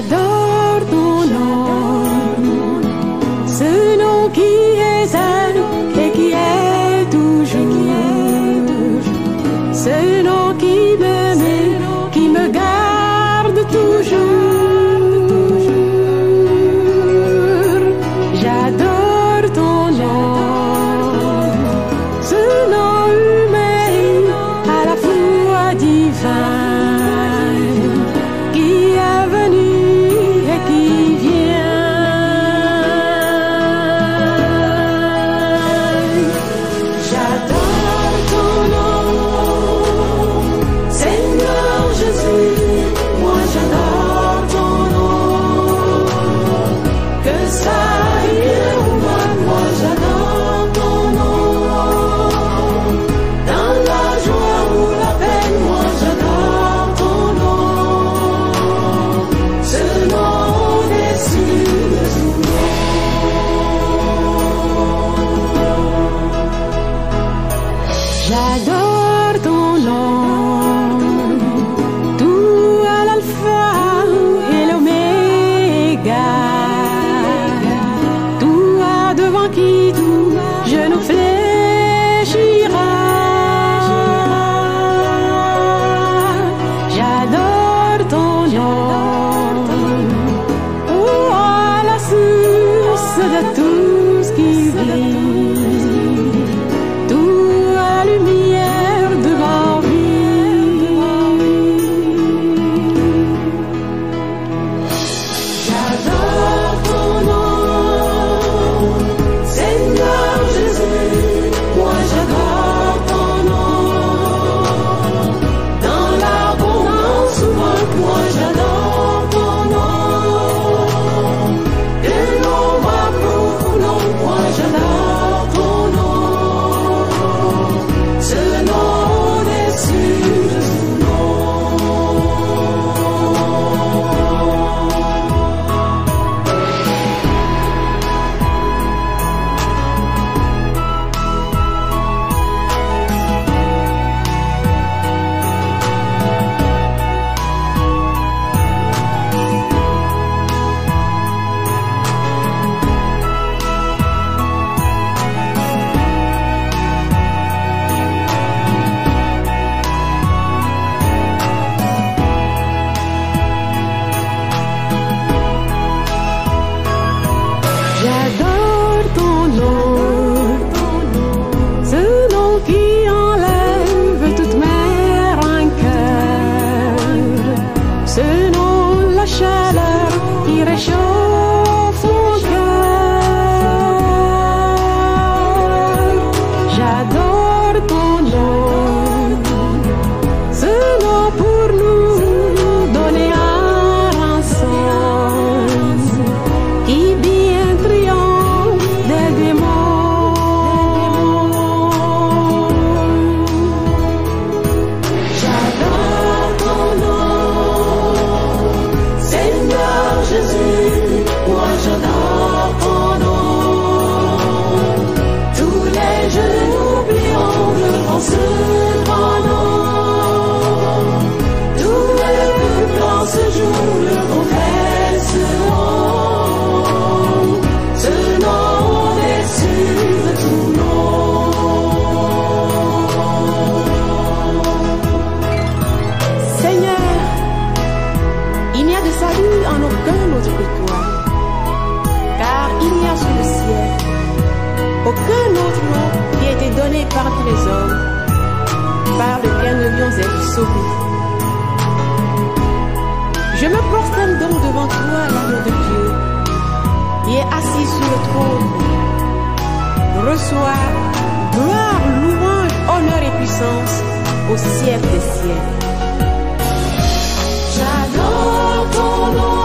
adorno non, se non qui est 你问。devant toi, l'agneau de Dieu, qui est assis sur le trône. Reçois gloire, louange, honneur et puissance au siècle des siècles. J'adore ton nom.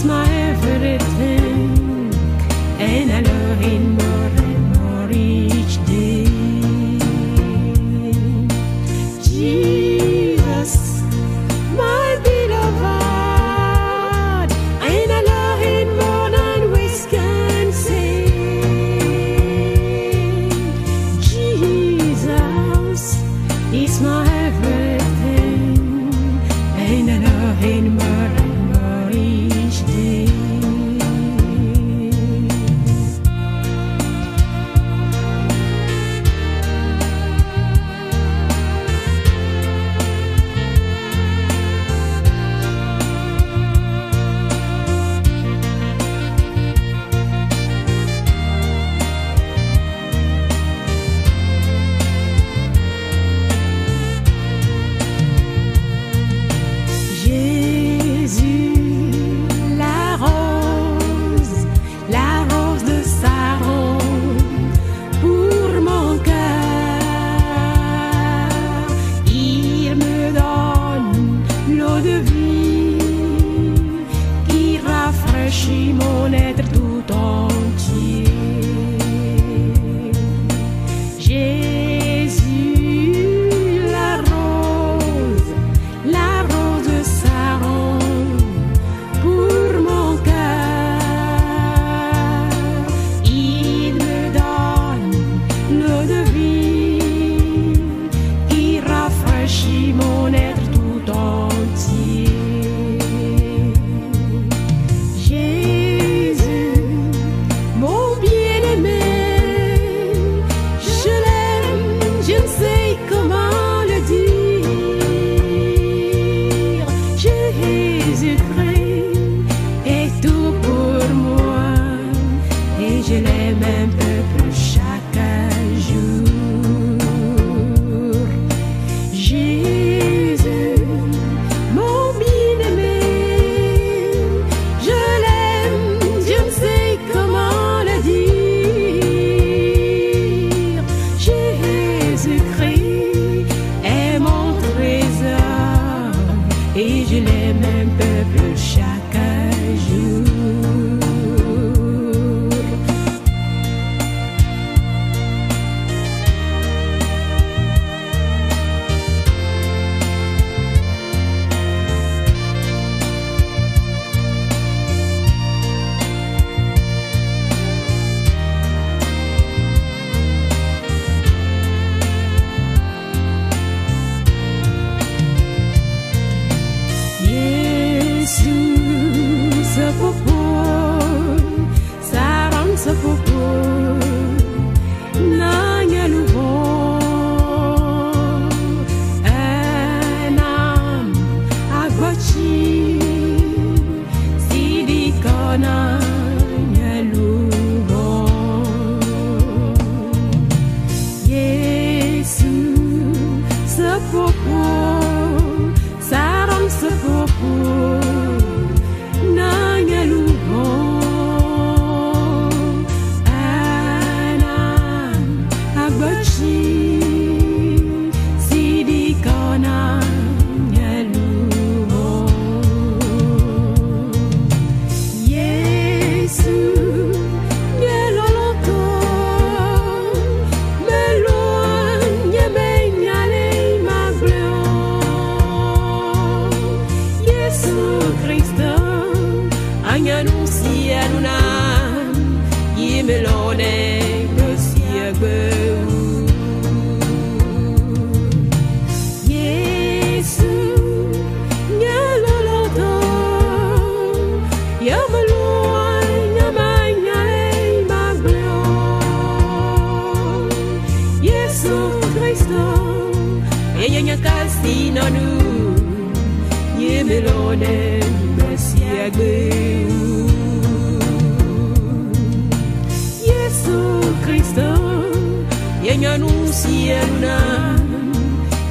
smile. my nọnú yé mi lọ́nà mẹ́sì àgbẹ̀ wù. Yéṣu Kristo yé nyɔnu si ẹnu náà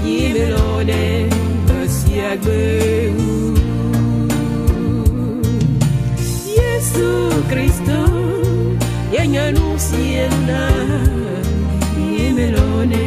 yé mi lọ́nà mẹ́sì. Yéṣu Kristo yé nyɔnu si yé mi lọ́nà.